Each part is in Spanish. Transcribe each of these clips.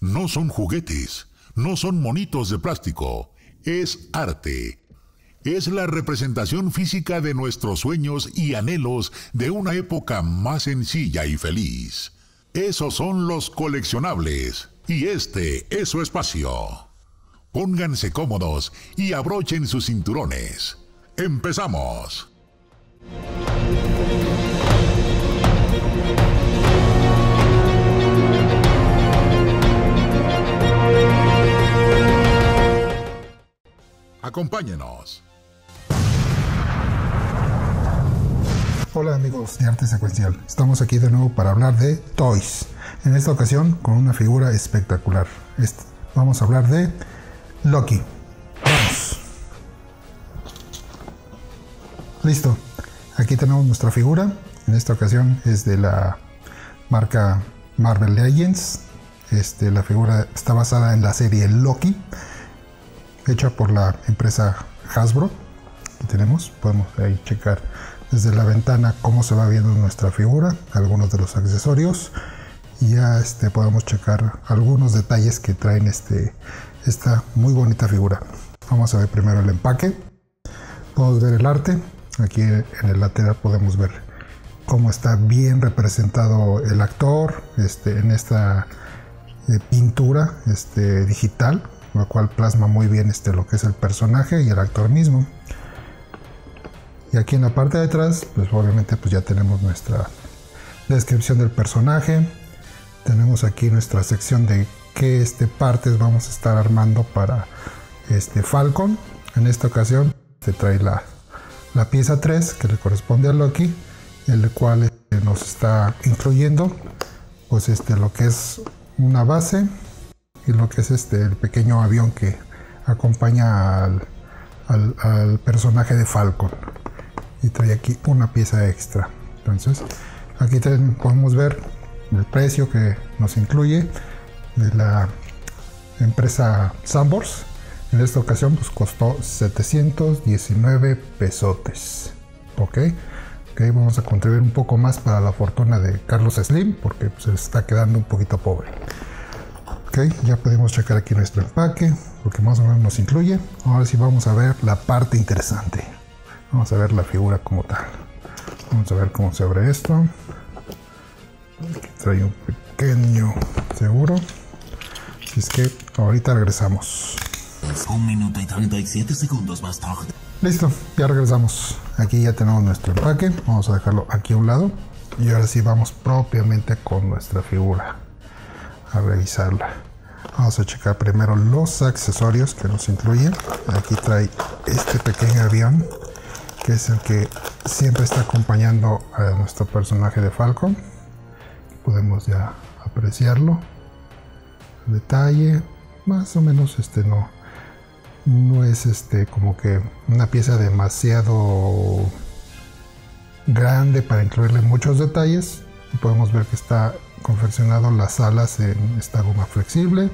No son juguetes, no son monitos de plástico, es arte. Es la representación física de nuestros sueños y anhelos de una época más sencilla y feliz. Esos son los coleccionables y este es su espacio. Pónganse cómodos y abrochen sus cinturones. ¡Empezamos! Acompáñenos. Hola amigos de Arte Secuencial, estamos aquí de nuevo para hablar de Toys. En esta ocasión con una figura espectacular. Vamos a hablar de Loki. Vamos. Listo. Aquí tenemos nuestra figura. En esta ocasión es de la marca Marvel Legends. Este, la figura está basada en la serie Loki hecha por la empresa Hasbro. Aquí tenemos, podemos ahí checar desde la ventana cómo se va viendo nuestra figura, algunos de los accesorios y ya este, podemos checar algunos detalles que traen este, esta muy bonita figura. Vamos a ver primero el empaque, podemos ver el arte, aquí en el lateral podemos ver cómo está bien representado el actor este, en esta eh, pintura este, digital lo cual plasma muy bien este, lo que es el personaje y el actor mismo. Y aquí en la parte de atrás, pues obviamente pues ya tenemos nuestra descripción del personaje. Tenemos aquí nuestra sección de qué este, partes vamos a estar armando para este Falcon. En esta ocasión se trae la, la pieza 3 que le corresponde a Loki, el cual este, nos está incluyendo pues este lo que es una base y lo que es este el pequeño avión que acompaña al, al, personaje de Falcon. Y trae aquí una pieza extra. Entonces aquí podemos ver el precio que nos incluye de la empresa Sambors en esta ocasión pues costó 719 pesotes. Ok ok vamos a contribuir un poco más para la fortuna de Carlos Slim porque pues, se está quedando un poquito pobre ya podemos checar aquí nuestro empaque, lo que más o menos nos incluye. Ahora sí vamos a ver la parte interesante. Vamos a ver la figura como tal. Vamos a ver cómo se abre esto. Aquí trae un pequeño seguro. Así es que ahorita regresamos. Un minuto y 37 segundos más tarde. Listo, ya regresamos. Aquí ya tenemos nuestro empaque. Vamos a dejarlo aquí a un lado. Y ahora sí vamos propiamente con nuestra figura a revisarla. Vamos a checar primero los accesorios que nos incluyen. Aquí trae este pequeño avión, que es el que siempre está acompañando a nuestro personaje de Falcon. Podemos ya apreciarlo. Detalle, más o menos este no, no es este como que una pieza demasiado grande para incluirle muchos detalles. Podemos ver que está confeccionado las alas en esta goma flexible.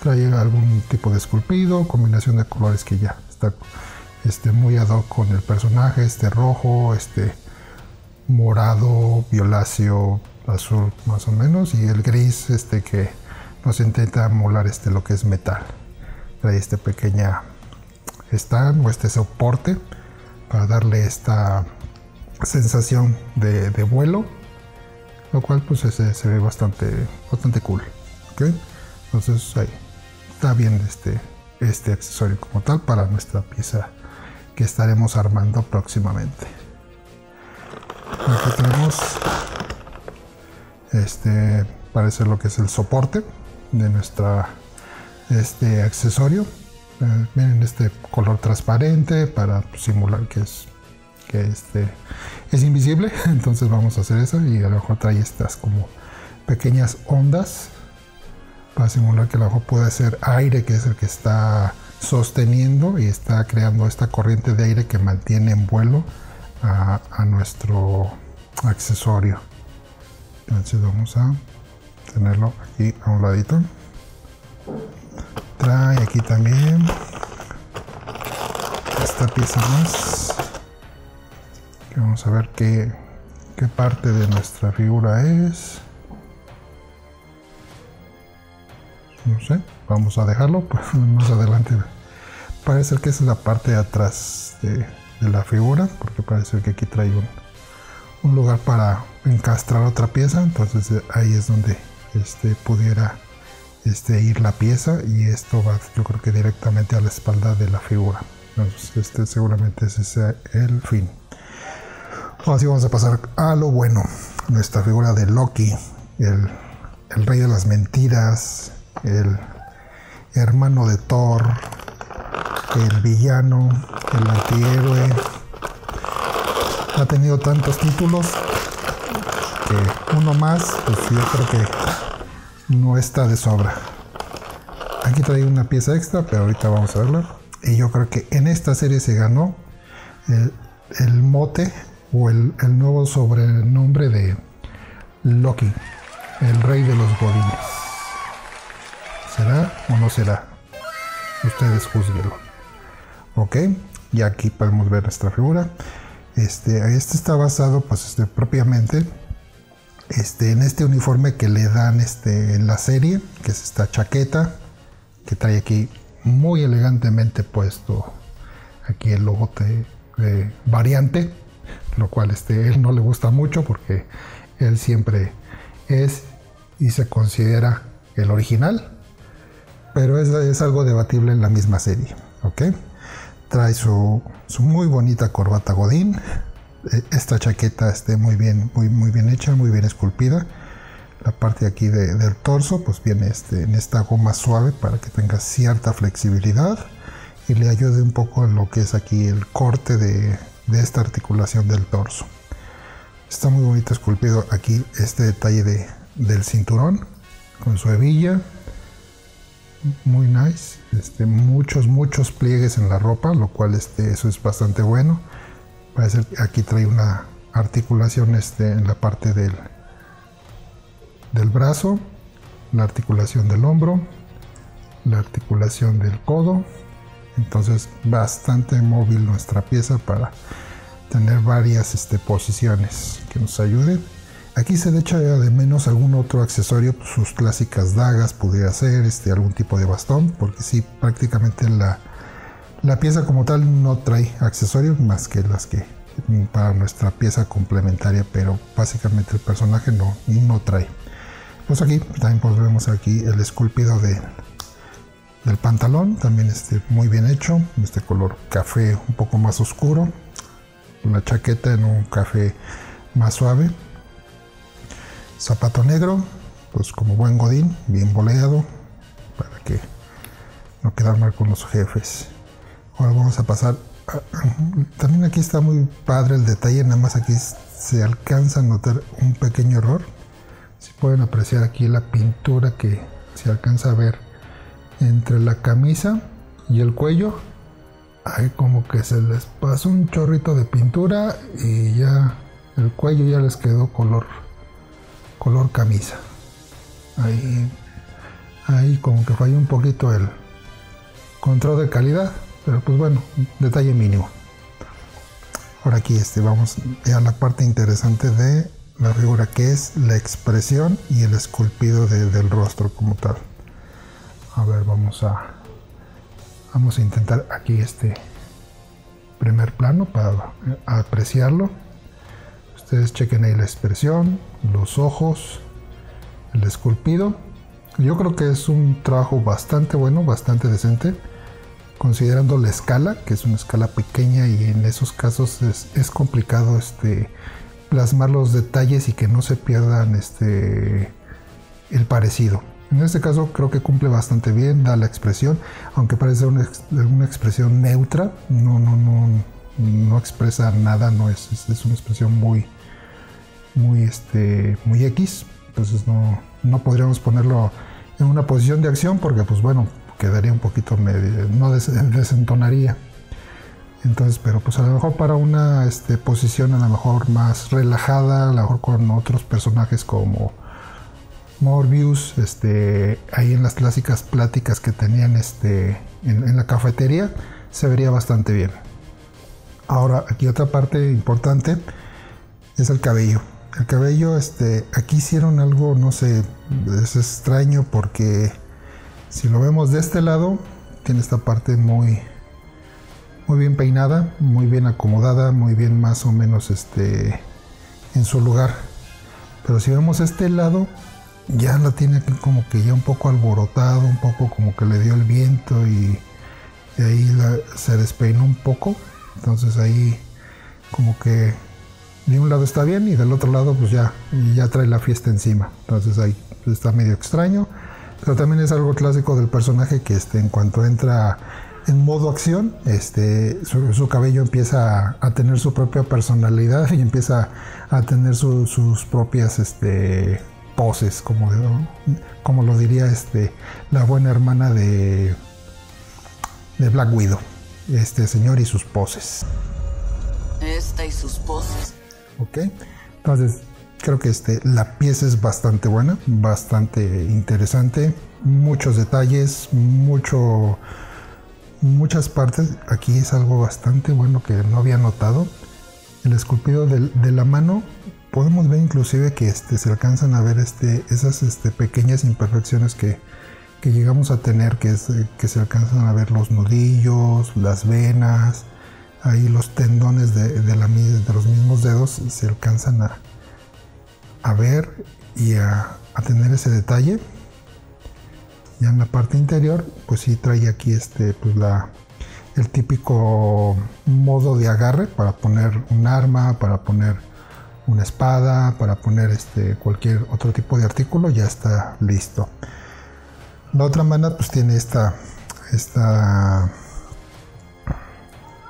Trae algún tipo de esculpido, combinación de colores que ya está este, muy ad hoc con el personaje, este rojo, este morado, violáceo, azul más o menos, y el gris este que nos intenta molar este lo que es metal. Trae este pequeña stand o este soporte para darle esta sensación de vuelo lo cual pues se, ve bastante, bastante cool. Entonces ahí está bien este, este accesorio como tal para nuestra pieza que estaremos armando próximamente. Aquí tenemos este parece lo que es el soporte de nuestra este accesorio. Eh, miren este color transparente para simular que es este es invisible, entonces vamos a hacer eso y a lo mejor trae estas como pequeñas ondas para simular que a lo mejor puede ser aire que es el que está sosteniendo y está creando esta corriente de aire que mantiene en vuelo a, a nuestro accesorio. Entonces vamos a tenerlo aquí a un ladito. Trae aquí también esta pieza más vamos a ver qué, qué parte de nuestra figura es no sé, vamos a dejarlo, pues más adelante parece que es la parte de atrás de, la figura, porque parece que aquí trae un, un, lugar para encastrar otra pieza, entonces eh, ahí es donde este, pudiera este, ir la pieza y esto va yo creo que directamente a la espalda de la figura. Entonces este seguramente ese es el fin. Así vamos a pasar a lo bueno. Nuestra figura de Loki, el, rey de las mentiras, el hermano de Thor, el villano, el antihéroe. Ha tenido tantos títulos que uno más, pues yo creo que no está de sobra. Aquí trae una pieza extra, pero ahorita vamos a verla. Y yo creo que en esta serie se ganó el, mote o el, nuevo sobrenombre de Loki, el rey de los godines. ¿Será o no será? Ustedes juzguenlo. Ok, y aquí podemos ver nuestra figura. Este, este está basado pues este, propiamente este, en este uniforme que le dan este, en la serie, que es esta chaqueta que trae aquí muy elegantemente puesto aquí el logo de, variante, lo cual este, él no le gusta mucho porque él siempre es y se considera el original, pero es, es algo debatible en la misma serie, ¿ok? Trae su, su muy bonita corbata Godín, e, esta chaqueta esté muy bien, muy, muy bien hecha, muy bien esculpida. La parte aquí del torso pues viene este, en esta goma suave para que tenga cierta flexibilidad y le ayude un poco en lo que es aquí el corte de, de esta articulación del torso. Está muy bonito esculpido aquí este detalle de, del cinturón con su hebilla. Muy nice. Este, muchos, muchos pliegues en la ropa, lo cual este, eso es bastante bueno. Parece que aquí trae una articulación este, en la parte del, del brazo, la articulación del hombro, la articulación del codo. Entonces bastante móvil nuestra pieza para tener varias este, posiciones que nos ayuden. Aquí se le echa de menos algún otro accesorio, pues, sus clásicas dagas, pudiera ser este, algún tipo de bastón, porque sí, prácticamente la, pieza como tal no trae accesorios más que las que para nuestra pieza complementaria, pero básicamente el personaje no, no trae. Pues aquí también podemos pues, aquí el esculpido de, del pantalón, también este, muy bien hecho, este color café un poco más oscuro, la chaqueta en un café más suave, zapato negro, pues como buen godín, bien boleado, para que no quedar mal con los jefes. Ahora vamos a pasar, también aquí está muy padre el detalle, nada más aquí se alcanza a notar un pequeño error, si pueden apreciar aquí la pintura que se alcanza a ver entre la camisa y el cuello. Ahí como que se les pasó un chorrito de pintura y ya el cuello ya les quedó color color camisa. Ahí, ahí como que falló un poquito el control de calidad, pero pues bueno, detalle mínimo. Ahora aquí este, vamos a la parte interesante de la figura que es la expresión y el esculpido del rostro como tal. A ver, vamos a vamos a intentar aquí este primer plano para apreciarlo. Ustedes chequen ahí la expresión, los ojos, el esculpido. Yo creo que es un trabajo bastante bueno, bastante decente, considerando la escala, que es una escala pequeña y en esos casos es, es complicado este, plasmar los detalles y que no se pierdan este, el parecido. En este caso creo que cumple bastante bien, da la expresión, aunque parece una, una expresión neutra, no, no, no, no expresa nada, no es, es, una expresión muy, muy, este, muy X, entonces no, no podríamos ponerlo en una posición de acción porque pues bueno, quedaría un poquito, medio, no desentonaría. Entonces, pero pues a lo mejor para una este, posición a lo mejor más relajada, a lo mejor con otros personajes como Morbius, este, ahí en las clásicas pláticas que tenían este, en, la cafetería, se vería bastante bien. Ahora, aquí otra parte importante es el cabello. El cabello, este, aquí hicieron algo, no sé, es extraño porque Si lo vemos de este lado, tiene esta parte muy, muy bien peinada, muy bien acomodada, muy bien más o menos este, en su lugar. Pero si vemos este lado, ya la tiene como que ya un poco alborotado, un poco como que le dio el viento y, ahí se despeinó un poco. Entonces ahí como que de un lado está bien y del otro lado pues ya, ya trae la fiesta encima. Entonces ahí está medio extraño. Pero también es algo clásico del personaje que este, en cuanto entra en modo acción, este, su, cabello empieza a, tener su propia personalidad y empieza a tener sus propias este, poses, como, como lo diría este, la buena hermana de, de Black Widow, este señor y sus poses. Esta y sus poses. Ok, entonces creo que este, la pieza es bastante buena, bastante interesante, muchos detalles, mucho, muchas partes. Aquí es algo bastante bueno que no había notado. El esculpido de, la mano, podemos ver inclusive que este, se alcanzan a ver este, esas este, pequeñas imperfecciones que, llegamos a tener, que, es, que se alcanzan a ver los nudillos, las venas, ahí los tendones de, los mismos dedos se alcanzan a, ver y a, tener ese detalle. Ya en la parte interior, pues sí trae aquí pues el típico modo de agarre para poner un arma, para poner una espada, para poner este, cualquier otro tipo de artículo, ya está listo. La otra mano pues tiene esta, esta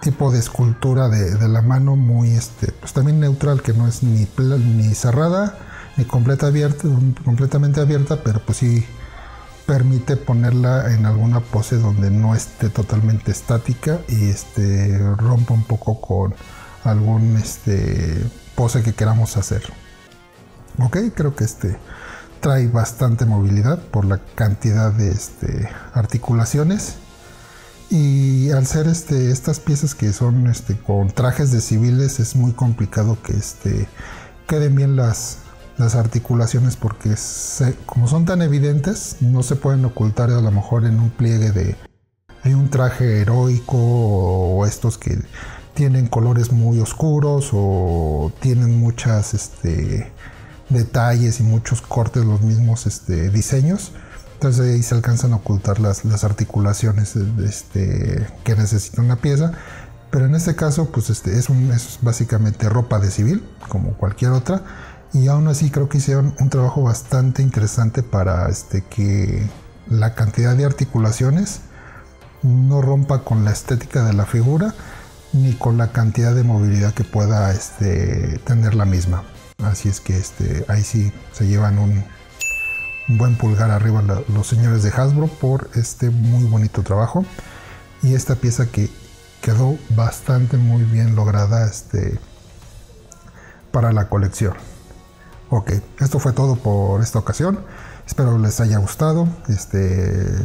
tipo de escultura de, la mano muy este pues también neutral que no es ni ni cerrada ni completa abierta, completamente abierta pero pues sí permite ponerla en alguna pose donde no esté totalmente estática y este rompa un poco con algún este pose que queramos hacer. Ok creo que este trae bastante movilidad por la cantidad de este, articulaciones. Y al ser este, estas piezas que son este, con trajes de civiles es muy complicado que este, queden bien las, las articulaciones porque como son tan evidentes no se pueden ocultar a lo mejor en un pliegue de hay un traje heroico o estos que tienen colores muy oscuros o tienen muchas este, detalles y muchos cortes los mismos este, diseños entonces ahí se alcanzan a ocultar las, las articulaciones este, que necesita una pieza. Pero en este caso, pues este, es, un, es básicamente ropa de civil, como cualquier otra. Y aún así creo que hicieron un trabajo bastante interesante para este, que la cantidad de articulaciones no rompa con la estética de la figura ni con la cantidad de movilidad que pueda este, tener la misma. Así es que este, ahí sí se llevan un, buen pulgar arriba los señores de Hasbro por este muy bonito trabajo y esta pieza que quedó bastante muy bien lograda este, para la colección. Ok, esto fue todo por esta ocasión. Espero les haya gustado.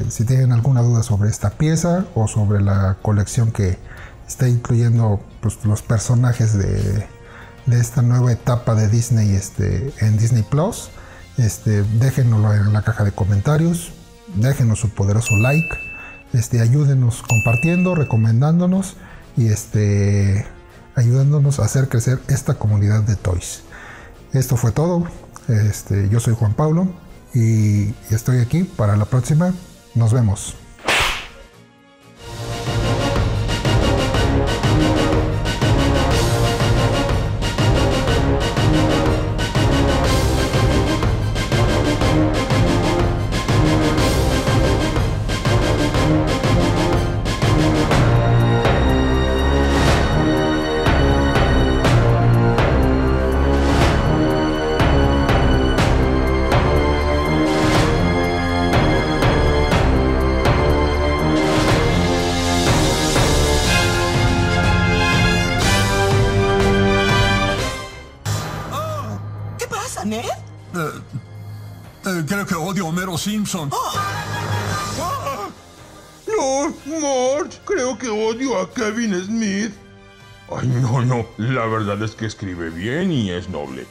Si tienen alguna duda sobre esta pieza o sobre la colección que está incluyendo pues, los personajes de, esta nueva etapa de Disney este, en Disney Plus, este, déjenoslo en la caja de comentarios, déjenos su poderoso like, este, ayúdenos compartiendo, recomendándonos y este, ayudándonos a hacer crecer esta comunidad de toys. Esto fue todo. Este, yo soy Juan Pablo y estoy aquí para la próxima. Nos vemos. Simpson. No, Mort, creo que odio a Kevin Smith. Ay, no, no. La verdad es que escribe bien y es noble.